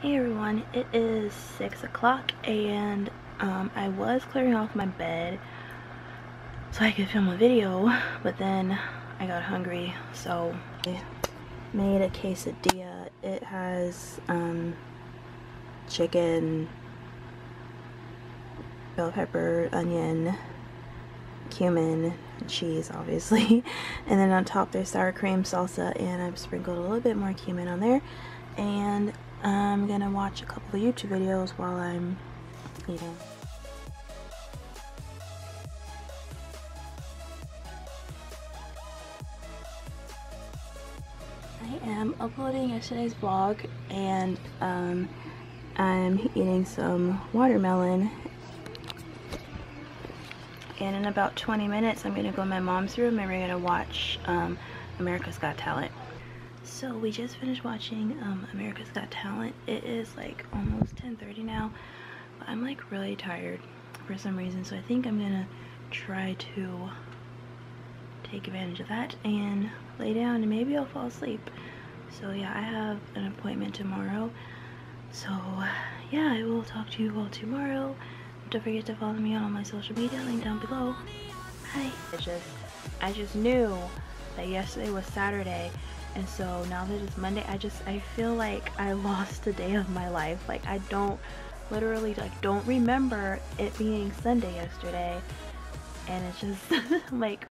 Hey everyone, it is 6 o'clock and um, I was clearing off my bed so I could film a video, but then I got hungry, so I made a quesadilla. It has um, chicken, bell pepper, onion, cumin, cheese obviously, and then on top there's sour cream salsa and I've sprinkled a little bit more cumin on there. And I'm gonna watch a couple of YouTube videos while I'm eating. I am uploading yesterday's vlog and um, I'm eating some watermelon and in about 20 minutes I'm gonna go in my mom's room and we're gonna watch um, America's Got Talent. So we just finished watching um, America's Got Talent. It is like almost 10.30 now, but I'm like really tired for some reason. So I think I'm gonna try to take advantage of that and lay down and maybe I'll fall asleep. So yeah, I have an appointment tomorrow. So yeah, I will talk to you all tomorrow. Don't forget to follow me on all my social media, link down below. Bye. I just, I just knew that yesterday was Saturday and so now that it's Monday I just I feel like I lost a day of my life. Like I don't literally like don't remember it being Sunday yesterday. And it's just like